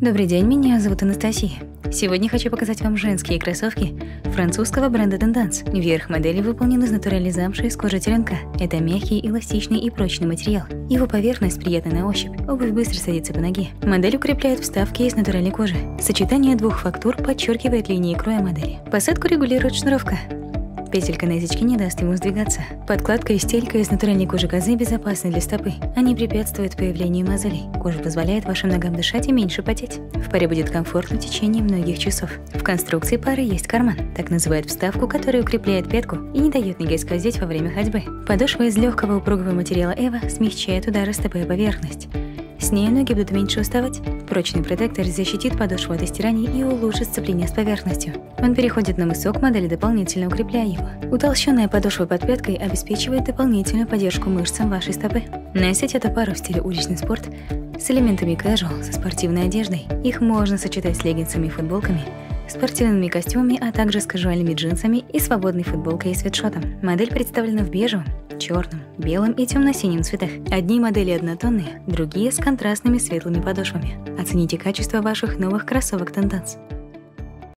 Добрый день, меня зовут Анастасия. Сегодня хочу показать вам женские кроссовки французского бренда Tendance. Верх модели выполнен из натуральной замши из кожи теленка. Это мягкий, эластичный и прочный материал. Его поверхность приятна на ощупь, обувь быстро садится по ноге. Модель укрепляет вставки из натуральной кожи. Сочетание двух фактур подчеркивает линии кроя модели. Посадку регулирует шнуровка. Петелька на язычке не даст ему сдвигаться. Подкладка и стелька из натуральной кожи козы безопасны для стопы. Они препятствуют появлению мозолей. Кожа позволяет вашим ногам дышать и меньше потеть. В паре будет комфортно в течение многих часов. В конструкции пары есть карман. Так называют вставку, которая укрепляет пятку и не дает ноге скользить во время ходьбы. Подошва из легкого упругого материала Эва смягчает удары стопы о поверхность. С ней ноги будут меньше уставать. Прочный протектор защитит подошву от истираний и улучшит сцепление с поверхностью. Он переходит на мысок модели, дополнительно укрепляя его. Утолщенная подошва под пяткой обеспечивает дополнительную поддержку мышцам вашей стопы. Носить эту пару в стиле уличный спорт с элементами casual, со спортивной одеждой. Их можно сочетать с леггинсами и футболками, спортивными костюмами, а также с кажуальными джинсами и свободной футболкой и свитшотом. Модель представлена в бежевом, черном, белом и темно-синем цветах. Одни модели однотонные, другие с контрастными светлыми подошвами. Оцените качество ваших новых кроссовок Tendance.